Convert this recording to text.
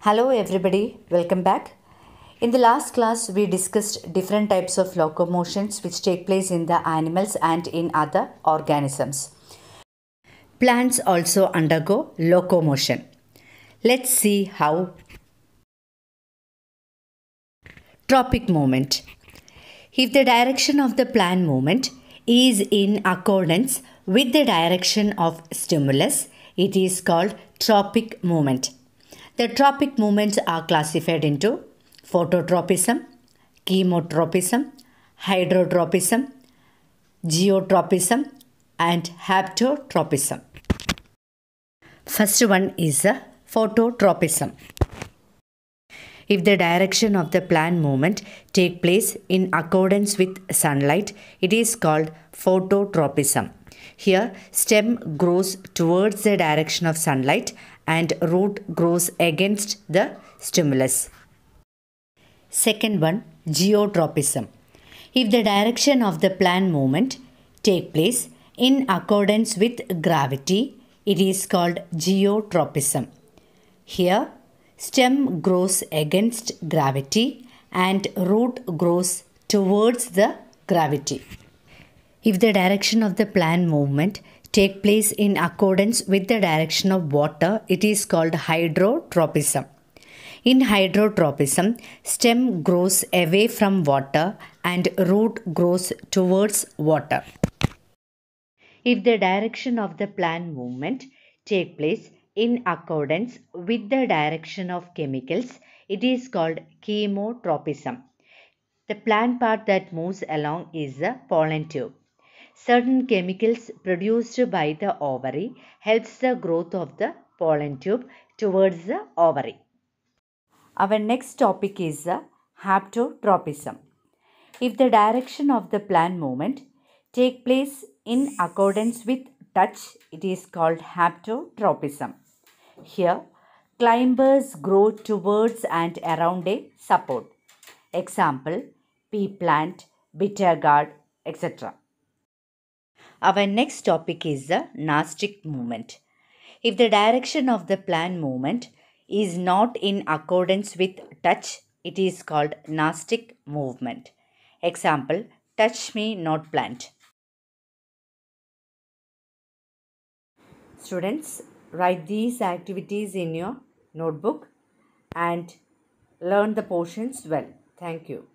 Hello everybody, welcome back. In the last class, we discussed different types of locomotions which take place in the animals and in other organisms. Plants also undergo locomotion. Let's see how. Tropic movement. If the direction of the plant movement is in accordance with the direction of stimulus, it is called tropic movement. The tropic movements are classified into phototropism, chemotropism, hydrotropism, geotropism, and haptotropism. First one is a phototropism. If the direction of the plant movement take place in accordance with sunlight, it is called phototropism. Here, stem grows towards the direction of sunlight and root grows against the stimulus. Second one, geotropism. If the direction of the plant movement take place in accordance with gravity, it is called geotropism. Here, stem grows against gravity and root grows towards the gravity. If the direction of the plant movement take place in accordance with the direction of water, it is called hydrotropism. In hydrotropism, stem grows away from water and root grows towards water. If the direction of the plant movement take place in accordance with the direction of chemicals, it is called chemotropism. The plant part that moves along is the pollen tube. Certain chemicals produced by the ovary helps the growth of the pollen tube towards the ovary. Our next topic is the haptotropism. If the direction of the plant movement take place in accordance with touch, it is called haptotropism. Here, climbers grow towards and around a support. Example, pea plant, bitter gourd, etc. Our next topic is the nastic movement. If the direction of the plant movement is not in accordance with touch, it is called nastic movement. Example, touch me not plant. Students, write these activities in your notebook and learn the portions well. Thank you.